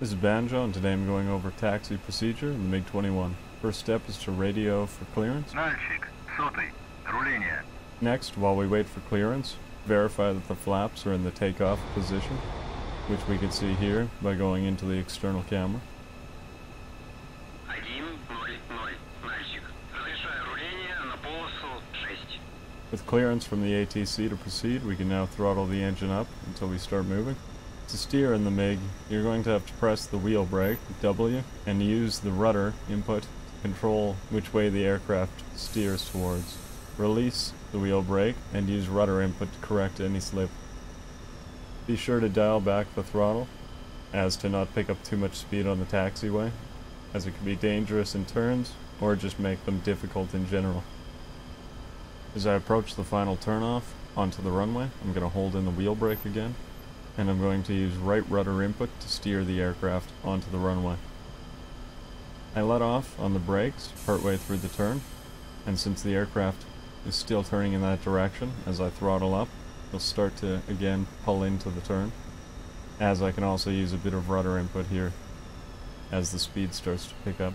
This is Banjo, and today I'm going over taxi procedure in the MiG-21. First step is to radio for clearance. Next, while we wait for clearance, verify that the flaps are in the takeoff position, which we can see here by going into the external camera. With clearance from the ATC to proceed, we can now throttle the engine up until we start moving. To steer in the MiG, you're going to have to press the wheel brake, W, and use the rudder input to control which way the aircraft steers towards. Release the wheel brake and use rudder input to correct any slip. Be sure to dial back the throttle as to not pick up too much speed on the taxiway, as it can be dangerous in turns or just make them difficult in general. As I approach the final turnoff onto the runway, I'm going to hold in the wheel brake again, and I'm going to use right rudder input to steer the aircraft onto the runway. I let off on the brakes partway through the turn, and since the aircraft is still turning in that direction as I throttle up, it'll start to again pull into the turn, as I can also use a bit of rudder input here as the speed starts to pick up.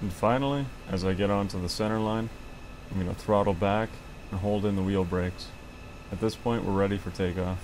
And finally, as I get onto the center line, I'm going to throttle back and hold in the wheel brakes. At this point, we're ready for takeoff.